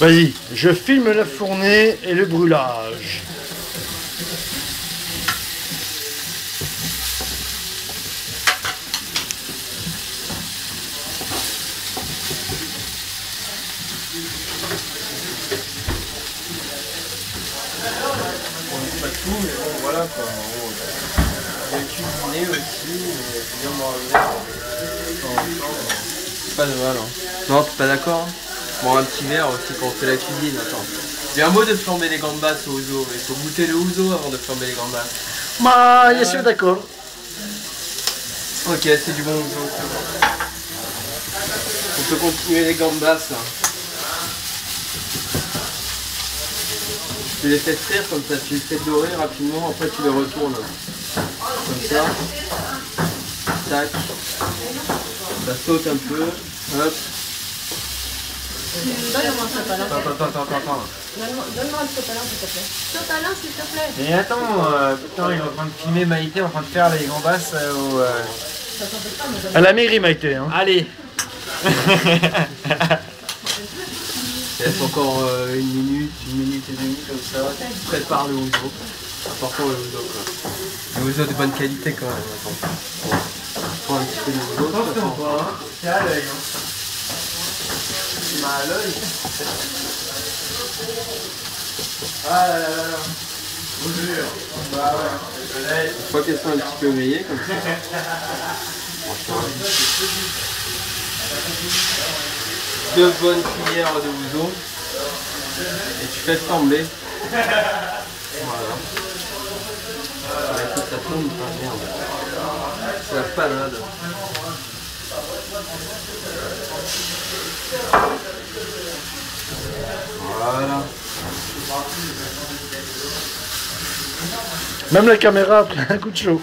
Vas-y, je filme la fournée et le brûlage. On pas tout, mais bon, voilà quoi. En gros, J'ai cuisiné aussi, et bien manger. C'est pas de mal. Hein. Non, t'es pas d'accord hein Bon, un petit verre aussi quand on fait la cuisine, attends. J'ai un mot de flamber les gambas au ouzo. Il faut goûter le ouzo avant de flamber les gambas. Bah, je suis d'accord. Ok, c'est du bon ouzo. On peut continuer les gambas là. Tu les fais frire comme ça, tu les fais dorer rapidement, après tu les retournes. Comme ça. Tac. Ça saute un peu. Hop. Donne-moi un sopalin. Attends, attends, attends, attends. Donne-moi un sopalin, s'il te plaît. Sopalin, s'il te plaît. Mais attends, euh, putain, il est en train de filmer Maïté en train de faire les gambas euh, au. euh, Ça s'empêche pas, mais Elle a maigri, Maïté. Hein. Allez Il reste encore euh, une minute, une minute et demie comme ça. Tu prépares le ouzo. Important le ouzo quoi. Le ouzo de bonne qualité quand même. Attends. Prends un petit peu de ouzo. Attention hein. c'est à l'œil. Hein. Tu m'as à l'œil. Ah là là là là. Jure. Bah ouais, je fois qu'elles sont un petit peu grillées comme ça. Deux bonnes cuillères de ouzo. Et tu fais trembler. Voilà. Ah, écoute, ça tombe pas. C'est la panade. Voilà. Même la caméra a pris un coup de chaud.